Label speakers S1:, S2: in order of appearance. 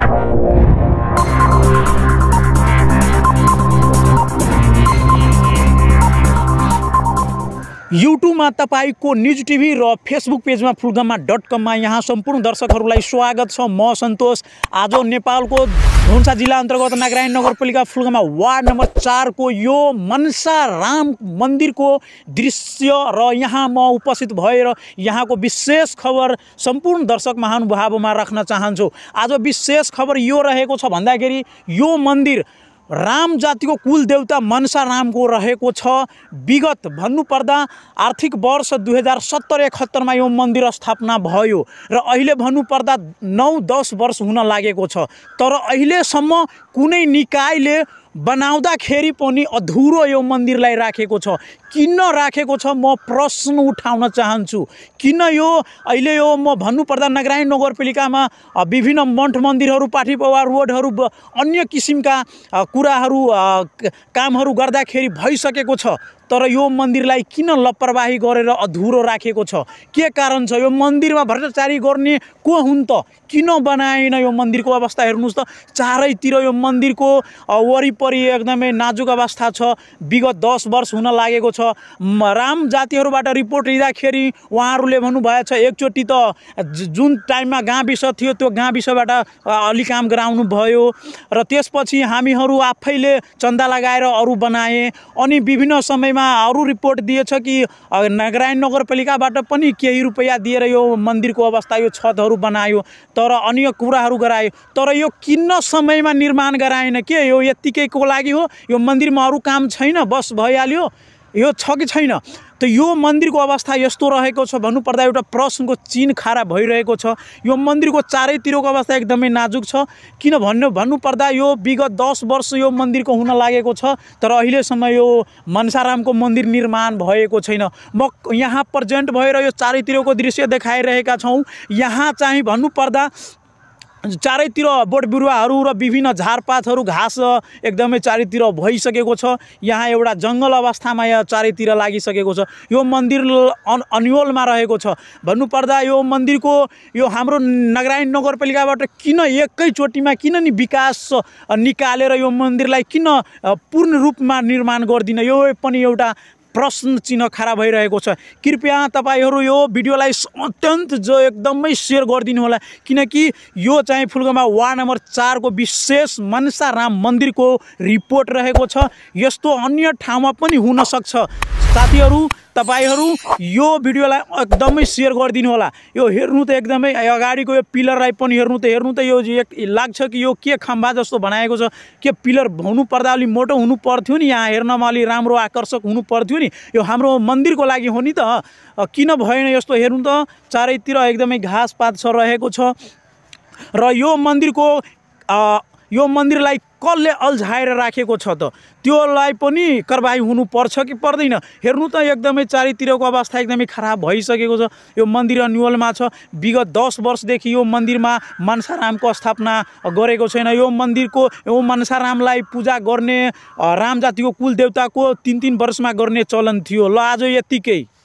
S1: Música युट्युबमा तपाईँको news TV र फेसबुक पेजमा फुलगम्मा डट कममा यहाँ सम्पूर्ण दर्शकहरूलाई स्वागत छ। म सन्तोष। आज नेपालको धनुषा जिल्ला अन्तर्गत नागरायण नगरपालिका फुलगम्मा वार्ड नम्बर चारको यो मनसा राम मन्दिरको दृश्य र यहाँ म उपस्थित भएर यहाँको विशेष खबर सम्पूर्ण दर्शक महानुभावमा राख्न चाहन्छु। आज विशेष खबर यो रहेको छ भन्दाखेरि यो मन्दिर राम जातिको कुल देवता मनसा रामको रहेको छ। विगत भन्नुपर्दा आर्थिक वर्ष दुई हजार सत्तर एकहत्तरमा यो मन्दिर स्थापना भयो र अहिले भन्नुपर्दा नौ दस वर्ष हुन लागेको छ। तर अहिलेसम्म कुनै निकायले बनाउँदाखेरि पनि अधुरो यो मन्दिरलाई राखेको छ। किन राखेको छ? म प्रश्न उठाउन चाहन्छु। किन यो अहिले यो म भन्नुपर्दा नगरायण नगरपालिकामा विभिन्न मठ मन्दिरहरू पाठी पवा रोडहरू अन्य किसिमका कुराहरू कामहरू गर्दाखेरि भइसकेको छ। तर यो मन्दिरलाई किन लापरवाही गरेर अधुरो राखेको छ? के कारण छ यो मन्दिरमा भ्रष्टाचारी गर्ने? को हुन् त? किन बनाएन यो मन्दिरको अवस्था? हेर्नुहोस् त चारैतिर यो मन्दिरको वरिपरि एकदमै नाजुक अवस्था छ। विगत दस वर्ष हुन लागेको छ। राम जातिहरूबाट रिपोर्ट लिँदाखेरि उहाँहरूले भन्नुभएछ एकचोटि त जुन टाइममा गाविस थियो त्यो गाविसबाट अलि काम गराउनु भयो र त्यसपछि हामीहरू आफैले चन्दा लगाएर अरू बनाए। अनि विभिन्न समयमा अरू रिपोर्ट दिएछ कि अ, नारायण नगरपालिकाबाट पनि केही रुपियाँ दिएर यो मन्दिरको अवस्था यो छतहरू बनायो तर अन्य कुराहरू गरायो। तर यो किन्न समयमा निर्माण गराएन के? यो यत्तिकैको लागि हो। यो मन्दिरमा अरू काम छैन बस भइहाल्यो। यो छ कि छैन? त यो मन्दिरको अवस्था यस्तो रहेको छ भन्नुपर्दा एउटा प्रश्नको चिन खारा भइरहेको छ। यो मन्दिरको चारैतिरको अवस्था एकदमै नाजुक छ। किन भन्नु भन्नुपर्दा यो विगत दस वर्ष यो मन्दिरको हुन लागेको छ तर अहिलेसम्म यो मनसारामको मन्दिर निर्माण भएको छैन। म यहाँ प्रेजेन्ट भएर यो चारैतिरको दृश्य देखाइरहेका छौँ। यहाँ चाहिँ भन्नुपर्दा चारैतिर बोट बिरुवाहरू र विभिन्न झारपातहरू घाँस एकदमै चारैतिर भइसकेको छ। यहाँ एउटा जङ्गल अवस्थामा यहाँ चारैतिर लागिसकेको छ। यो मन्दिर अन अन्यलमा रहेको छ। भन्नुपर्दा यो मन्दिरको यो हाम्रो नगरायण नगरपालिकाबाट किन एकैचोटिमा किन नि विकास निकालेर यो मन्दिरलाई किन पूर्ण रूपमा निर्माण गरिदिन? यो पनि एउटा प्रश्न चिन्ह खडा भइरहेको छ। कृपया तपाईँहरू यो भिडियोलाई अत्यन्त जो एकदमै सेयर गरिदिनु होला। किनकि यो चाहिँ फुलगमा वार्ड नम्बर चारको विशेष मनसा राम मन्दिरको रिपोर्ट रहेको छ। यस्तो अन्य ठाउँमा पनि हुनसक्छ साथीहरू तपाईँहरू यो भिडियोलाई एकदमै सेयर गरिदिनु होला। यो हेर्नु त एकदमै अगाडिको यो पिलरलाई पनि हेर्नु त हेर्नु त यो लाग्छ कि यो के खम्बा जस्तो बनाएको छ के पिलर हुनु पर्दा अलिक मोटो हुनु पर्थ्यो नि यहाँ हेर्नमा अलि राम्रो आकर्षक हुनु पर्थ्यो नि यो हाम्रो मन्दिरको लागि हो नि त किन भएन यस्तो हेर्नु त चारैतिर एकदमै घाँसपात छ रहेको छ र यो मन्दिरको यो मन्दिरलाई कसले अल्झाएर राखेको छ त? त्योलाई पनि कारबाही हुनुपर्छ कि पर्दैन? हेर्नु त एकदमै चारैतिरको अवस्था एकदमै खराब भइसकेको छ। यो मन्दिर अन्यलमा छ। विगत दस वर्षदेखि यो मन्दिरमा मनसारामको स्थापना गरेको छैन। यो मन्दिरको यो मनसारामलाई पूजा गर्ने राम जातिको कुल देवताको तिन तिन वर्षमा गर्ने चलन थियो। ल आज यत्तिकै।